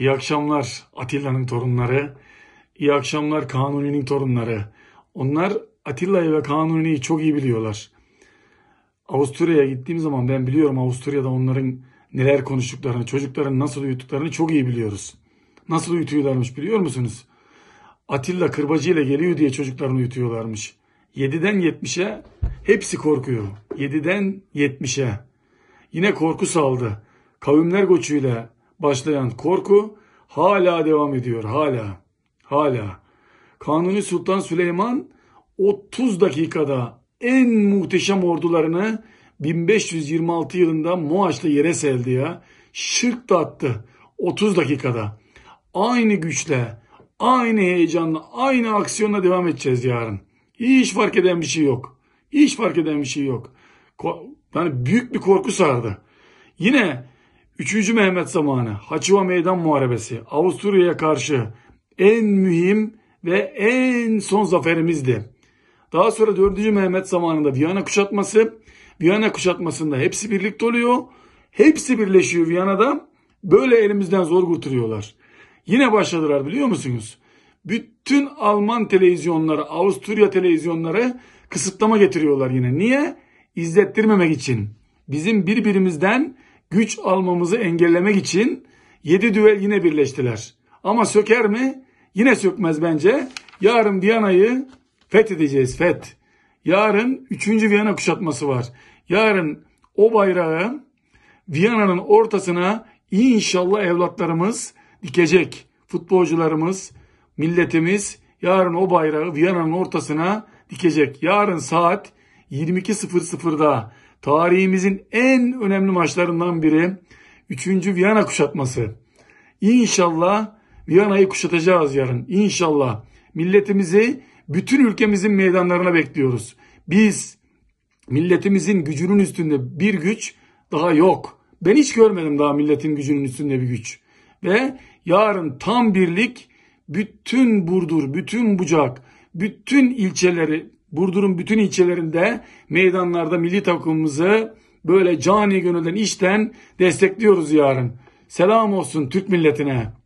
İyi akşamlar Atilla'nın torunları. İyi akşamlar Kanuni'nin torunları. Onlar Atilla'yı ve Kanuni'yi çok iyi biliyorlar. Avusturya'ya gittiğim zaman ben biliyorum Avusturya'da onların neler konuştuklarını, çocukların nasıl uyuttuklarını çok iyi biliyoruz. Nasıl uyutuyorlarmış biliyor musunuz? Atilla kırbacı ile geliyor diye çocuklarını uyutuyorlarmış. 7'den 70'e hepsi korkuyor. 7'den 70'e. Yine korku saldı. Kavimler göçüyle başlayan korku hala devam ediyor. Hala. Hala. Kanuni Sultan Süleyman 30 dakikada en muhteşem ordularını 1526 yılında Muaş'la yere seldi ya. Şırk da attı 30 dakikada. Aynı güçle, aynı heyecanla, aynı aksiyonla devam edeceğiz yarın. Hiç fark eden bir şey yok. Hiç fark eden bir şey yok. Yani büyük bir korku sardı. Yine 3. Mehmet zamanı Haçıva Meydan Muharebesi Avusturya'ya karşı en mühim ve en son zaferimizdi. Daha sonra 4. Mehmet zamanında Viyana kuşatması. Viyana kuşatmasında hepsi birlikte oluyor. Hepsi birleşiyor Viyana'da. Böyle elimizden zor kurtarıyorlar. Yine başladılar biliyor musunuz? Bütün Alman televizyonları, Avusturya televizyonları kısıtlama getiriyorlar yine. Niye? İzlettirmemek için. Bizim birbirimizden güç almamızı engellemek için 7 düvel yine birleştiler. Ama söker mi? Yine sökmez bence. Yarın Viyana'yı fethedeceğiz. Feth. Yarın 3. Viyana kuşatması var. Yarın o bayrağı Viyana'nın ortasına inşallah evlatlarımız dikecek. Futbolcularımız, milletimiz yarın o bayrağı Viyana'nın ortasına dikecek. Yarın saat 22.00'da tarihimizin en önemli maçlarından biri 3. Viyana kuşatması. İnşallah Viyana'yı kuşatacağız yarın. İnşallah milletimizi bütün ülkemizin meydanlarına bekliyoruz. Biz milletimizin gücünün üstünde bir güç daha yok. Ben hiç görmedim daha milletin gücünün üstünde bir güç. Ve yarın tam birlik bütün Burdur, bütün Bucak, bütün ilçeleri, Burdur'un bütün ilçelerinde meydanlarda milli takımımızı böyle cani gönülden işten destekliyoruz yarın. Selam olsun Türk milletine.